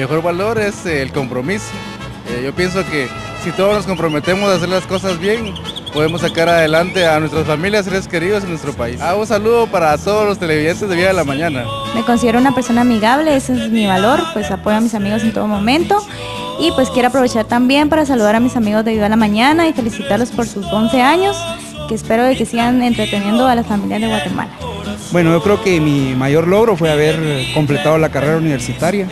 Mejor valor es el compromiso. Eh, yo pienso que si todos nos comprometemos a hacer las cosas bien, podemos sacar adelante a nuestras familias, seres queridos en nuestro país. Ah, un saludo para todos los televidentes de Vida de la Mañana. Me considero una persona amigable, ese es mi valor, pues apoyo a mis amigos en todo momento. Y pues quiero aprovechar también para saludar a mis amigos de Vida de la Mañana y felicitarlos por sus 11 años, que espero de que sigan entreteniendo a las familias de Guatemala. Bueno, yo creo que mi mayor logro fue haber completado la carrera universitaria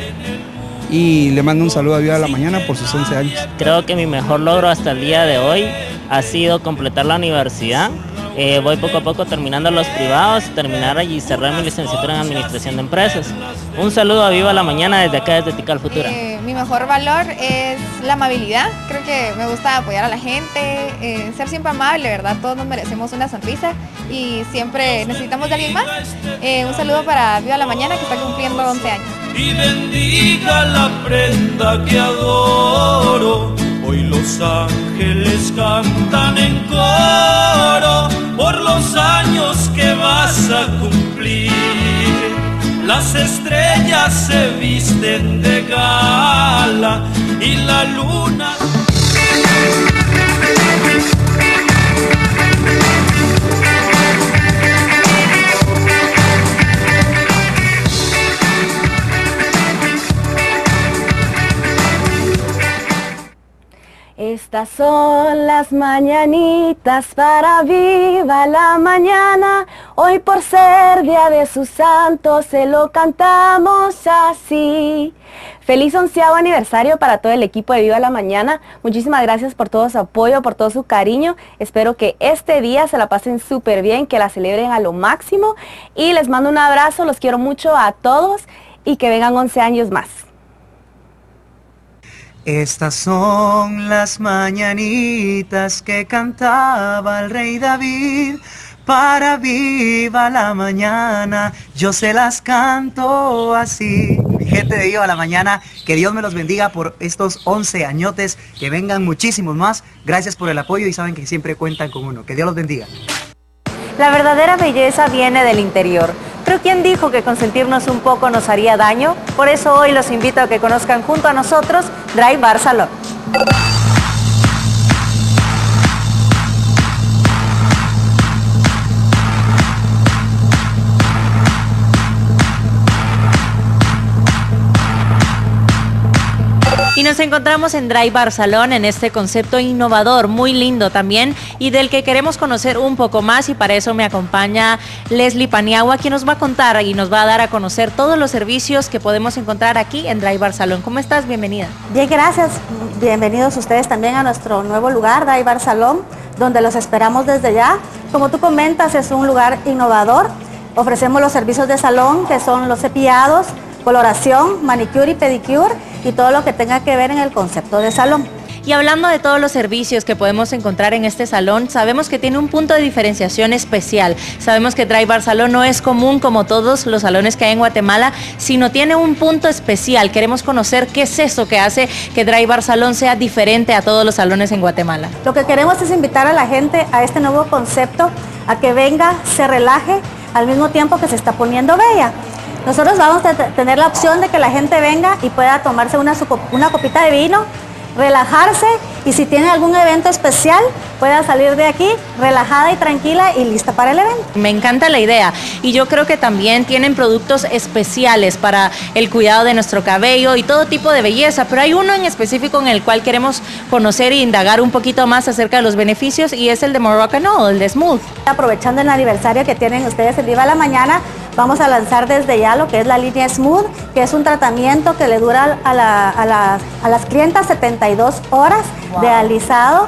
y le mando un saludo a Vida de la Mañana por sus 11 años. Creo que mi mejor logro hasta el día de hoy ha sido completar la universidad. Eh, voy poco a poco terminando los privados, terminar y cerrar mi licenciatura en Administración de Empresas. Un saludo a Viva la Mañana desde acá, desde Tical Futura. Eh, mi mejor valor es la amabilidad. Creo que me gusta apoyar a la gente, eh, ser siempre amable, ¿verdad? Todos nos merecemos una sonrisa y siempre necesitamos de alguien más. un saludo para Viva la Mañana que está cumpliendo 11 años. Y bendiga la prenda que adoro. Hoy los ángeles cantan en coro por los años que vas a cumplir. Las estrellas se visten de gala y la luna... Son las mañanitas para viva la mañana. Hoy por ser día de su santo se lo cantamos así. Feliz onceavo aniversario para todo el equipo de Viva la Mañana. Muchísimas gracias por todo su apoyo, por todo su cariño. Espero que este día se la pasen súper bien, que la celebren a lo máximo. Y les mando un abrazo, los quiero mucho a todos y que vengan 11 años más. Estas son las mañanitas que cantaba el rey David. Para viva la mañana, yo se las canto así. Mi gente de Viva la Mañana, que Dios me los bendiga por estos 11 añotes, que vengan muchísimos más. Gracias por el apoyo y saben que siempre cuentan con uno. Que Dios los bendiga. La verdadera belleza viene del interior. Pero ¿quién dijo que consentirnos un poco nos haría daño? Por eso hoy los invito a que conozcan junto a nosotros Drive Bar. Y nos encontramos en Drive Barcelona en este concepto innovador, muy lindo también, y del que queremos conocer un poco más, y para eso me acompaña Leslie Paniagua, quien nos va a contar y nos va a dar a conocer todos los servicios que podemos encontrar aquí en Drive Barcelona. ¿Cómo estás? Bienvenida. Bien, gracias. Bienvenidos ustedes también a nuestro nuevo lugar, Drive Barcelona, donde los esperamos desde ya. Como tú comentas, es un lugar innovador. Ofrecemos los servicios de salón, que son los cepillados, coloración, manicure y pedicure y todo lo que tenga que ver en el concepto de salón. Y hablando de todos los servicios que podemos encontrar en este salón, sabemos que tiene un punto de diferenciación especial. Sabemos que Drive Bar Salón no es común como todos los salones que hay en Guatemala, sino tiene un punto especial. Queremos conocer qué es eso que hace que Drive Bar Salón sea diferente a todos los salones en Guatemala. Lo que queremos es invitar a la gente a este nuevo concepto, a que venga, se relaje, al mismo tiempo que se está poniendo bella. Nosotros vamos a tener la opción de que la gente venga y pueda tomarse una, una copita de vino, relajarse y si tiene algún evento especial pueda salir de aquí relajada y tranquila y lista para el evento. Me encanta la idea y yo creo que también tienen productos especiales para el cuidado de nuestro cabello y todo tipo de belleza, pero hay uno en específico en el cual queremos conocer e indagar un poquito más acerca de los beneficios y es el de Moroccan Oil, el de Smooth. Aprovechando el aniversario que tienen ustedes el Viva la Mañana, Vamos a lanzar desde ya lo que es la línea Smooth, que es un tratamiento que le dura a, las clientas 72 horas de alisado.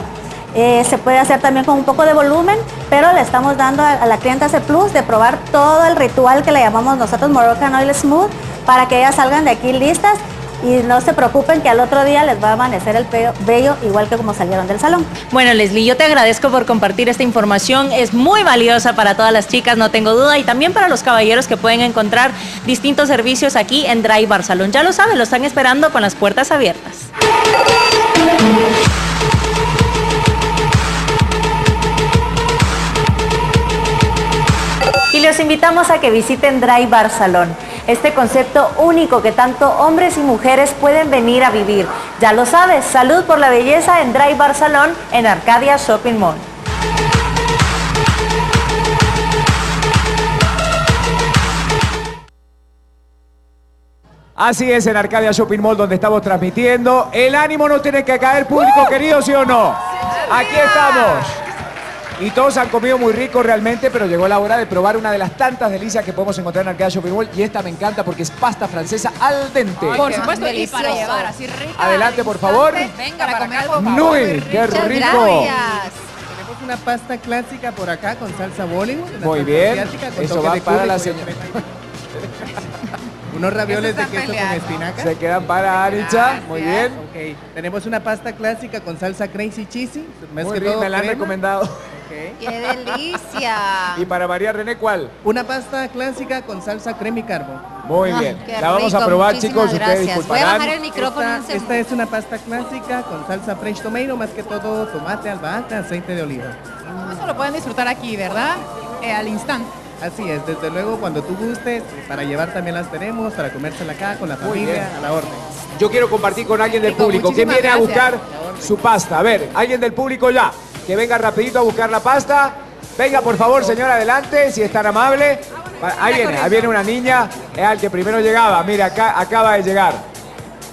Eh, se puede hacer también con un poco de volumen, pero le estamos dando a, la clienta C Plus de probar todo el ritual que le llamamos nosotros Moroccan Oil Smooth para que ellas salgan de aquí listas y no se preocupen que al otro día les va a amanecer el bello igual que como salieron del salón. Bueno, Leslie, yo te agradezco por compartir esta información. Es muy valiosa para todas las chicas, no tengo duda, y también para los caballeros que pueden encontrar distintos servicios aquí en Drive Bar Salón. Ya lo saben, lo están esperando con las puertas abiertas. Y los invitamos a que visiten Drive Bar Salón este concepto único que tanto hombres y mujeres pueden venir a vivir. Ya lo sabes, salud por la belleza en Dry Bar Salón en Arcadia Shopping Mall. Así es en Arcadia Shopping Mall donde estamos transmitiendo. El ánimo no tiene que caer, público querido, ¿sí o no? Aquí estamos. Y todos han comido muy rico realmente, pero llegó la hora de probar una de las tantas delicias que podemos encontrar en Arcadia Shopping Mall. Y esta me encanta porque es pasta francesa al dente. Por supuesto, y para llevar así rica. Adelante, por favor. Venga, para comer algo. Muy, qué rico. Tenemos una pasta clásica por acá con salsa Bollywood. Muy bien. Eso va para la señora. Unos ravioles de queso con espinaca. Se quedan para Anicha. Muy bien. Ok, tenemos una pasta clásica con salsa crazy cheesy. más Muy que bien, todo me la han crema. recomendado. ¡Qué delicia! Y para María René, ¿cuál? Una pasta clásica con salsa crema y carbo. Muy Ah, bien. La vamos a probar, muchísimas chicos. Ustedes gracias. Voy a bajar el micrófono Esta, es una pasta clásica con salsa fresh tomato, más que todo tomate, albahaca, aceite de oliva. Eso lo pueden disfrutar aquí, ¿verdad? Eh, al instante. Así es, desde luego cuando tú gustes, para llevar también las tenemos, para comérsela acá con la familia, a la orden. Yo quiero compartir con alguien del Rico, público. ¿Quién muchísimas viene a buscar su pasta? A ver, alguien del público ya. Que venga rapidito a buscar la pasta. Venga, por favor, señor, adelante, si es tan amable. Ahí viene, ahí viene una niña. Es al que primero llegaba. Mira, acá acaba de llegar.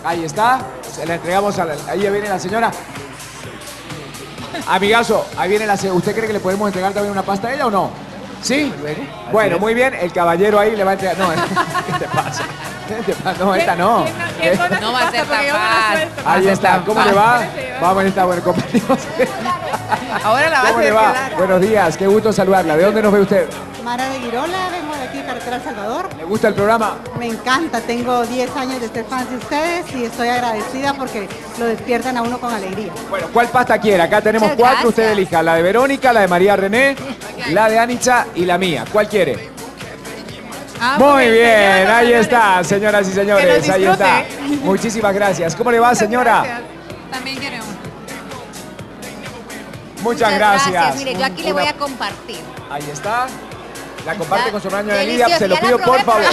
Ahí está. Se la entregamos a la... Ahí ya viene la señora. Amigazo, ahí viene la... se- ¿Usted cree que le podemos entregar también una pasta a ella o no? ¿Sí? Bueno, muy bien. El caballero ahí le va a entregar... No, ¿qué te pasa? ¿Qué te pasa? No, esta no. No va a ser tan fácil. Ahí está, ¿cómo le va? Vamos, está bueno, compañeros. Ahora la va a ¿Cómo le hacer va? quedar. Buenos días, qué gusto saludarla. ¿De dónde nos ve usted? Mara de Girola, vengo de aquí, Carretera El Salvador. ¿Le gusta el programa? Me encanta, tengo 10 años de ser fan de ustedes y estoy agradecida porque lo despiertan a uno con alegría. Bueno, ¿cuál pasta quiere? Acá tenemos Muchas cuatro, gracias. usted elija. La de Verónica, la de María René, la de Anicha y la mía. ¿Cuál quiere? Ah, Muy bien, ahí está, señoras y señores, ahí está. Muchísimas gracias. ¿Cómo le va, señora? También Muchas gracias. Mire, yo aquí le voy a compartir. Ahí está. La comparte con su hermano de Lidia, se lo pido por favor.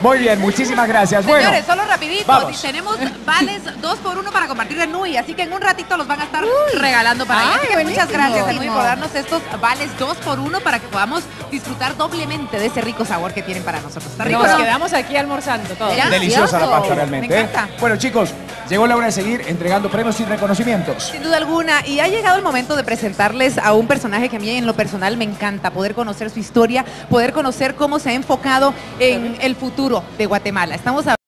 Muy bien, muchísimas gracias. Bueno, Señores, solo rapidito, vamos. tenemos vales dos por uno para compartir en Nui, así que en un ratito los van a estar regalando para Ay, ahí. Así que muchas gracias a Nui por darnos estos vales dos por uno para que podamos disfrutar doblemente de ese rico sabor que tienen para nosotros. Está rico. Nos ¿no? quedamos aquí almorzando todos. deliciosa la pasta realmente. Me ¿eh? encanta. Bueno, chicos, llegó la hora de seguir entregando premios y reconocimientos. Sin duda alguna. Y ha llegado el momento de presentarles a un personaje que a mí en lo personal me encanta, poder conocer su historia, poder conocer cómo se ha enfocado en el futuro de Guatemala. Estamos